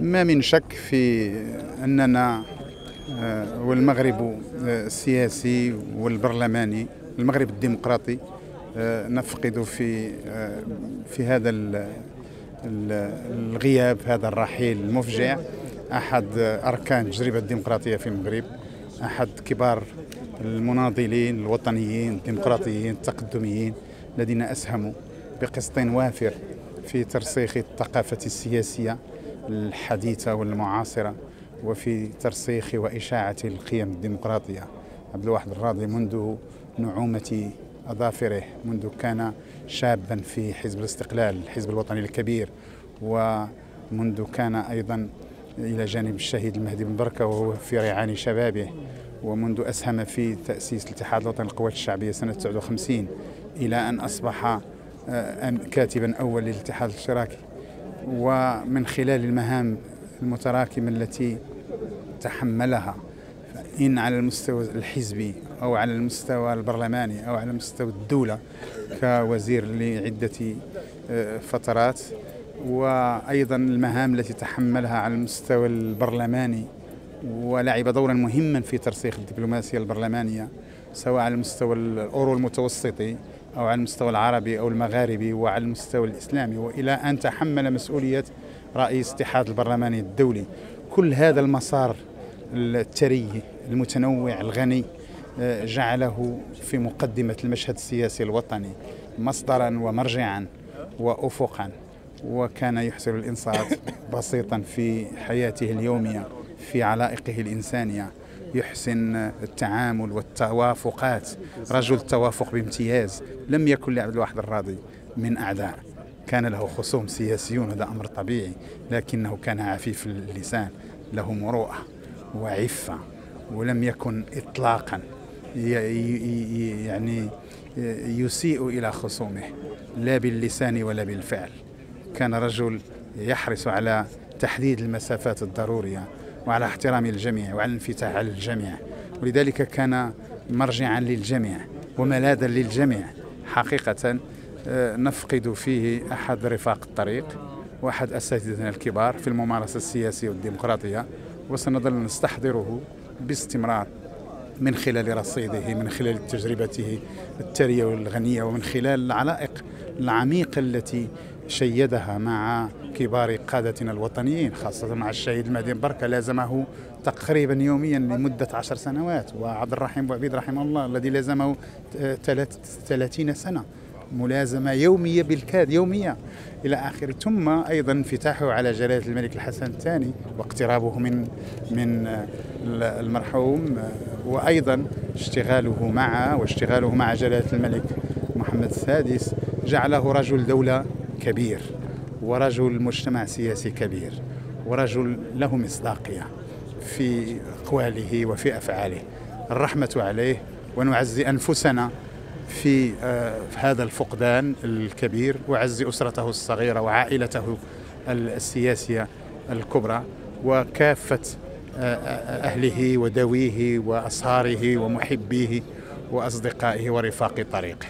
ما من شك في أننا آه، والمغرب السياسي والبرلماني المغرب الديمقراطي آه، نفقد في آه، في هذا الغياب هذا الرحيل المفجع. أحد أركان التجربة الديمقراطية في المغرب أحد كبار المناضلين الوطنيين الديمقراطيين التقدميين الذين أسهموا بقسط وافر في ترسيخ الثقافة السياسية. الحديثه والمعاصرة وفي ترسيخ وإشاعة القيم الديمقراطية. عبد الواحد الراضي منذ نعومة أظافره منذ كان شابا في حزب الاستقلال الحزب الوطني الكبير ومنذ كان أيضا إلى جانب الشهيد المهدي بن بركة وهو في ريعان شبابه ومنذ أسهم في تأسيس الاتحاد الوطني للقوات الشعبية سنة 59 إلى أن أصبح آه، كاتبا أول للاتحاد الاشتراكي. ومن خلال المهام المتراكمة التي تحملها إن على المستوى الحزبي أو على المستوى البرلماني أو على مستوى الدولة كوزير لعدة آه، فترات. وأيضا المهام التي تحملها على المستوى البرلماني ولعب دورا مهما في ترسيخ الدبلوماسية البرلمانية سواء على المستوى الأورو المتوسطي أو على المستوى العربي أو المغاربي وعلى المستوى الإسلامي وإلى أن تحمل مسؤولية رئيس الاتحاد البرلماني الدولي. كل هذا المسار الثري المتنوع الغني آه، جعله في مقدمة المشهد السياسي الوطني مصدرا ومرجعا وافقا وكان يحسن الإنصات بسيطا في حياته اليومية في علائقه الإنسانية. يحسن التعامل والتوافقات. رجل التوافق بامتياز لم يكن لعبد الواحد الراضي من أعداء كان له خصوم سياسيون هذا أمر طبيعي لكنه كان عفيف اللسان له مروءة وعفة ولم يكن إطلاقا. يعني يسيء إلى خصومه لا باللسان ولا بالفعل. كان رجل يحرص على تحديد المسافات الضرورية وعلى احترام الجميع وعلى الانفتاح على الجميع. ولذلك كان مرجعا للجميع وملاذا للجميع. حقيقة آه، نفقد فيه أحد رفاق الطريق وأحد أساتذتنا الكبار في الممارسة السياسية والديمقراطية وسنظل نستحضره باستمرار من خلال رصيده من خلال تجربته الثريه والغنية ومن خلال العلائق العميقة التي شيدها مع كبار قادتنا الوطنيين خاصة مع الشهيد المهدي بركة لازمه تقريبا يوميا لمدة عشر سنوات وعبد الرحيم بوعبيد رحمه الله الذي لازمه ثلاثين سنة. ملازمة يومية بالكاد يومية. إلى آخره. ثم أيضا انفتاحه على جلالة الملك الحسن الثاني واقترابه من من المرحوم وأيضا اشتغاله معه واشتغاله مع جلالة الملك محمد السادس جعله رجل دولة كبير ورجل مجتمع سياسي كبير ورجل له مصداقية في أقواله وفي أفعاله. الرحمة عليه ونعزي أنفسنا في, آه، هذا الفقدان الكبير وعزي أسرته الصغيرة وعائلته السياسية الكبرى وكافة آه، آه، أهله ودويه وأصهاره ومحبيه وأصدقائه ورفاق طريقه.